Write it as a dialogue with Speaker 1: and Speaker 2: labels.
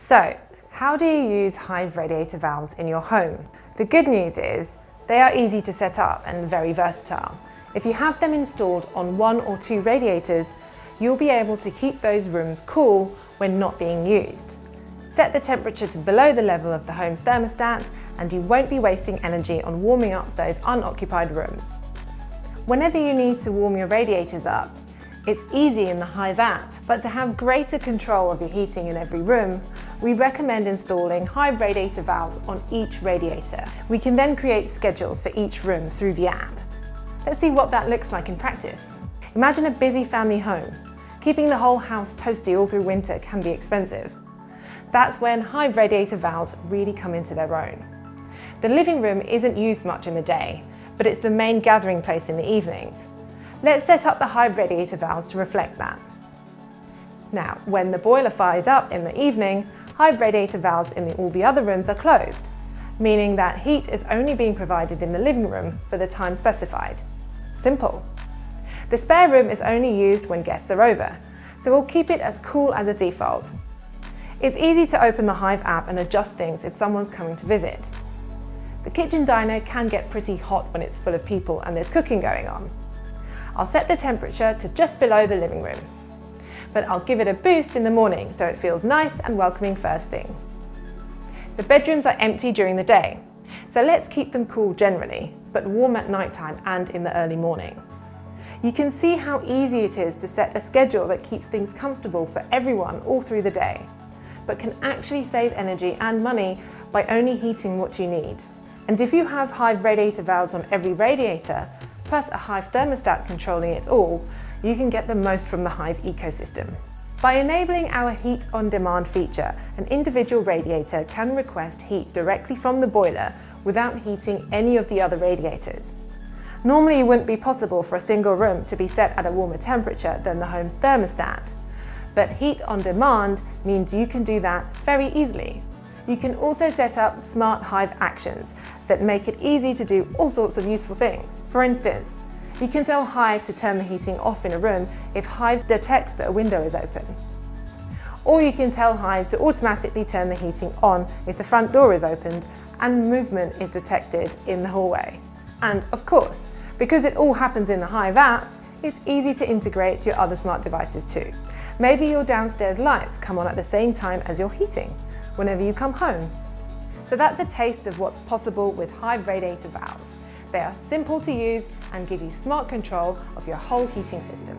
Speaker 1: So, how do you use Hive radiator valves in your home? The good news is they are easy to set up and very versatile. If you have them installed on one or two radiators, you'll be able to keep those rooms cool when not being used. Set the temperature to below the level of the home's thermostat and you won't be wasting energy on warming up those unoccupied rooms. Whenever you need to warm your radiators up, it's easy in the Hive app, but to have greater control of your heating in every room, we recommend installing Hive radiator valves on each radiator. We can then create schedules for each room through the app. Let's see what that looks like in practice. Imagine a busy family home. Keeping the whole house toasty all through winter can be expensive. That's when Hive radiator valves really come into their own. The living room isn't used much in the day, but it's the main gathering place in the evenings. Let's set up the Hive radiator valves to reflect that. Now, when the boiler fires up in the evening, Hive radiator valves in the, all the other rooms are closed, meaning that heat is only being provided in the living room for the time specified. Simple. The spare room is only used when guests are over, so we'll keep it as cool as a default. It's easy to open the Hive app and adjust things if someone's coming to visit. The kitchen diner can get pretty hot when it's full of people and there's cooking going on. I'll set the temperature to just below the living room. But I'll give it a boost in the morning so it feels nice and welcoming first thing. The bedrooms are empty during the day, so let's keep them cool generally, but warm at night time and in the early morning. You can see how easy it is to set a schedule that keeps things comfortable for everyone all through the day, but can actually save energy and money by only heating what you need. And if you have Hive radiator valves on every radiator, plus a Hive thermostat controlling it all, you can get the most from the Hive ecosystem. By enabling our Heat on Demand feature, an individual radiator can request heat directly from the boiler without heating any of the other radiators. Normally it wouldn't be possible for a single room to be set at a warmer temperature than the home's thermostat, but Heat on Demand means you can do that very easily. You can also set up smart Hive actions that make it easy to do all sorts of useful things. For instance, you can tell Hive to turn the heating off in a room if Hive detects that a window is open. Or you can tell Hive to automatically turn the heating on if the front door is opened and movement is detected in the hallway. And of course, because it all happens in the Hive app, it's easy to integrate your other smart devices too. Maybe your downstairs lights come on at the same time as your heating whenever you come home. So that's a taste of what's possible with Hive radiator valves. They are simple to use and give you smart control of your whole heating system.